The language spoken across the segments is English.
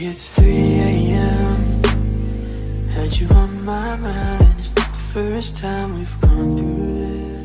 It's 3 a.m. Had you on my mind, and it's not the first time we've gone through this.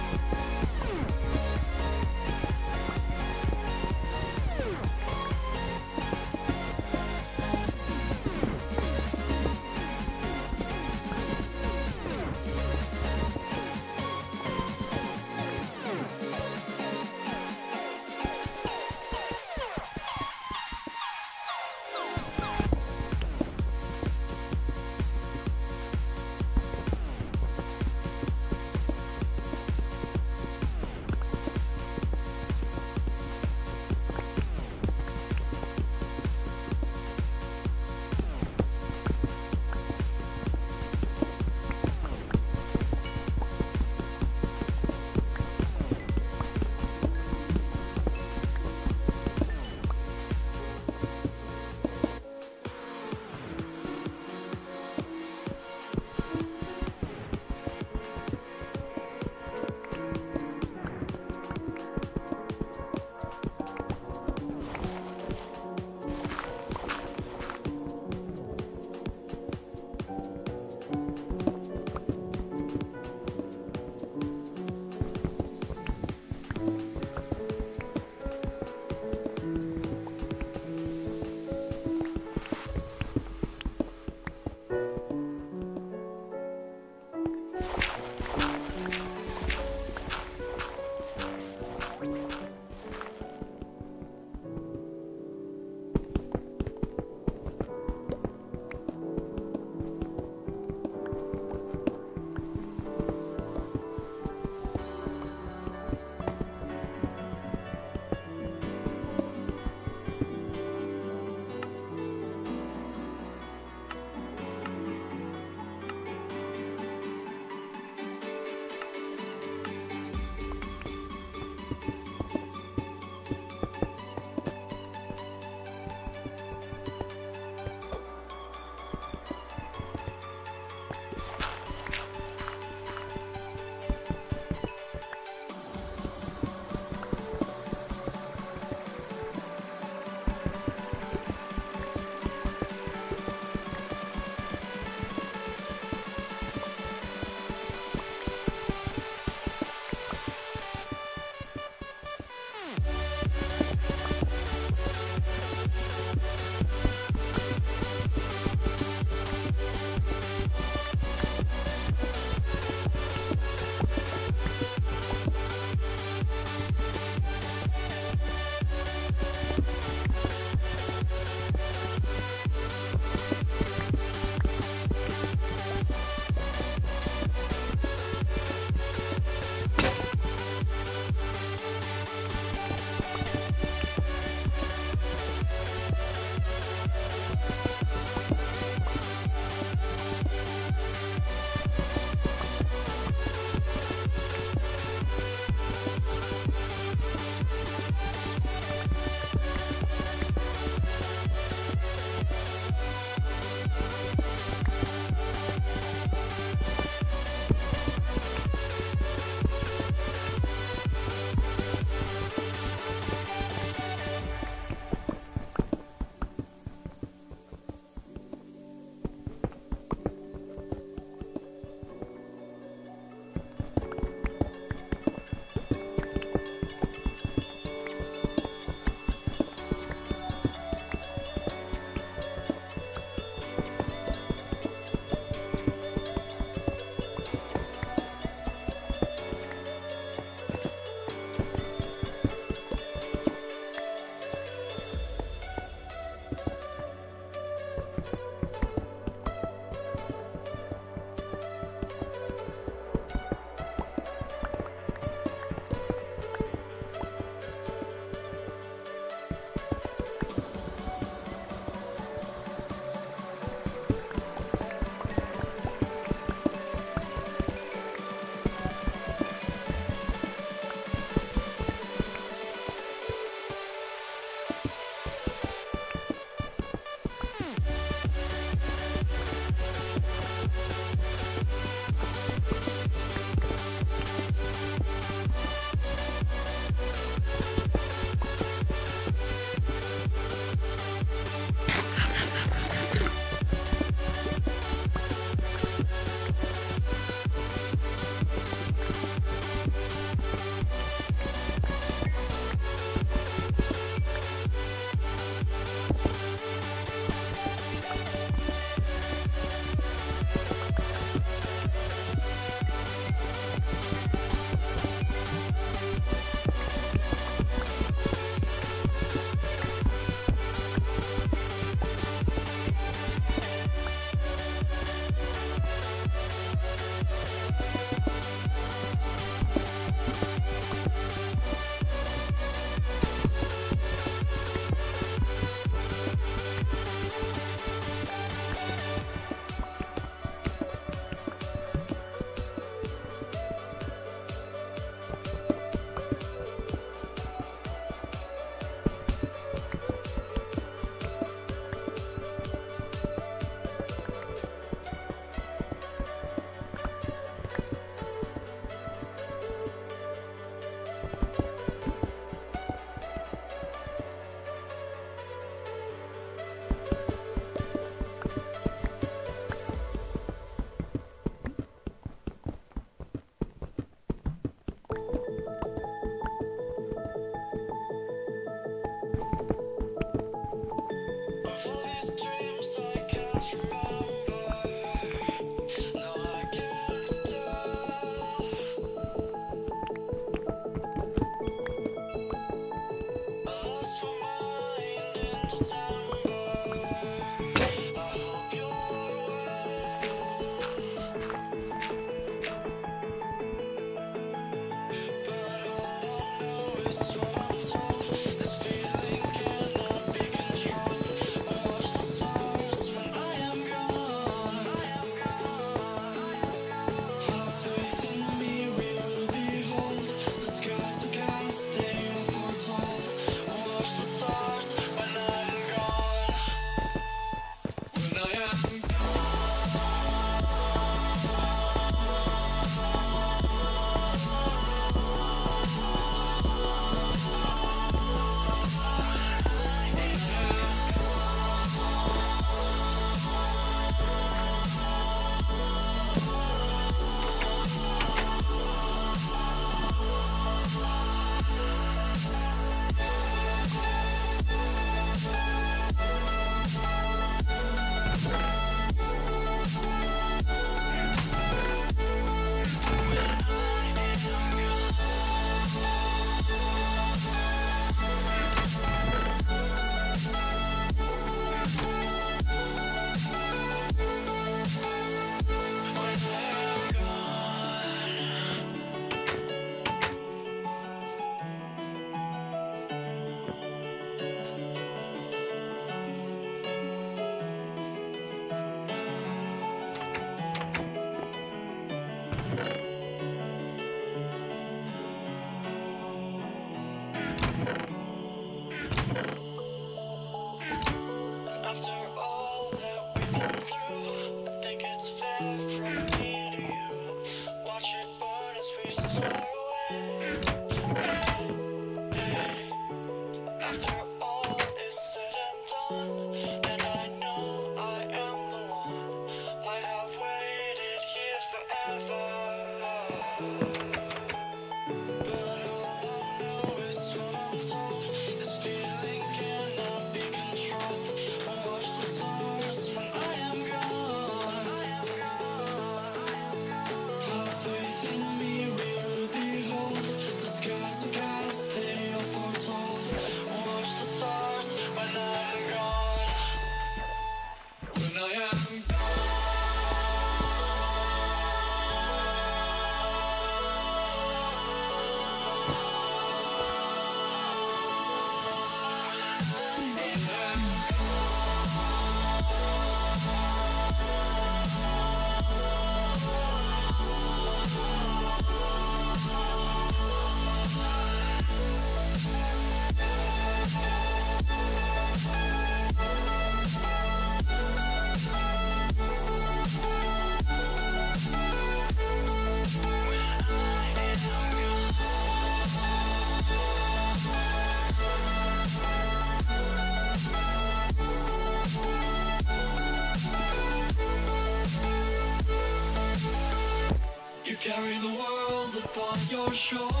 Upon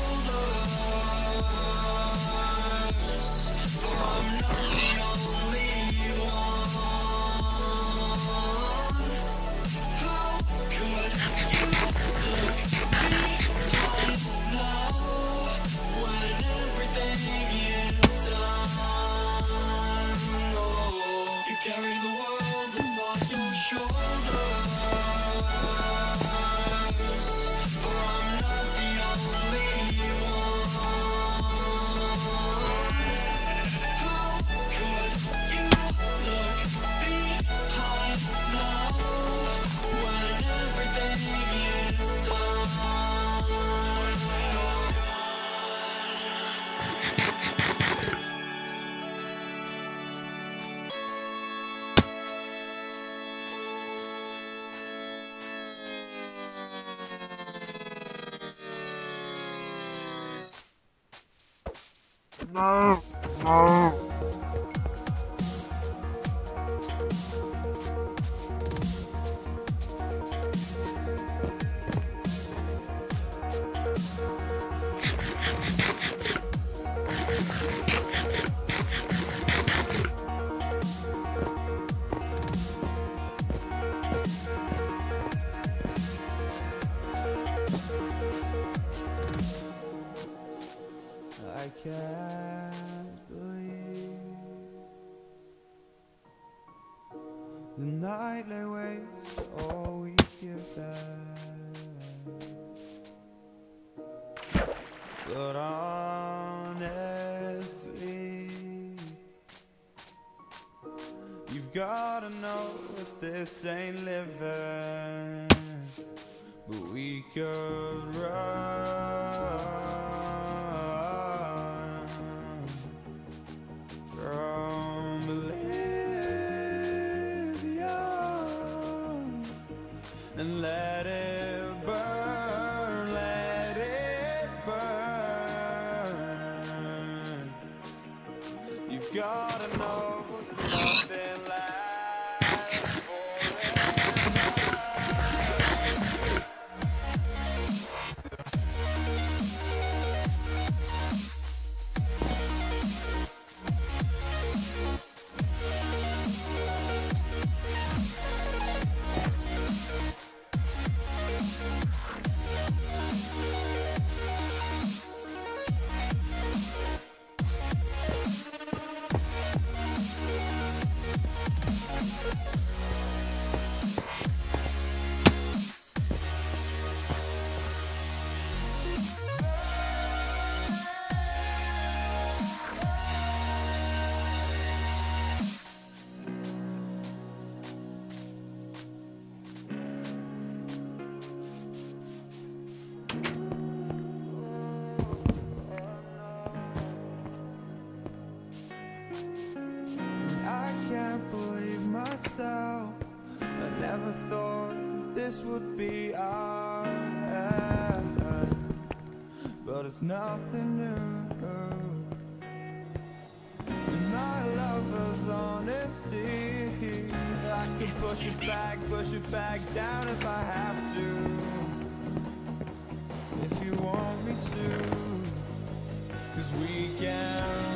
gotta know. Nothing I never thought that this would be our end, but it's nothing new. My I love us honesty. I can push it back, push it back down if I have to. If you want me to, cause we can.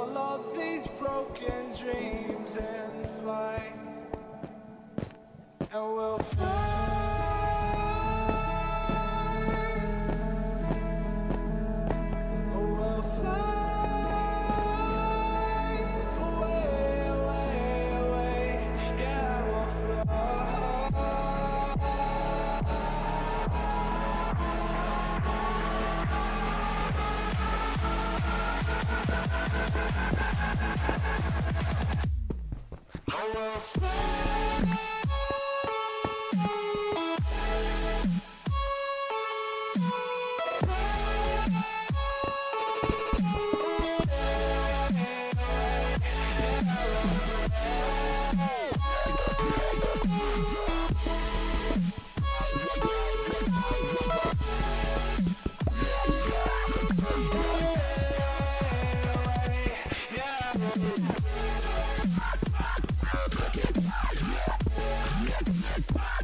all of these broken dreams and flights, and we'll fly. Bye.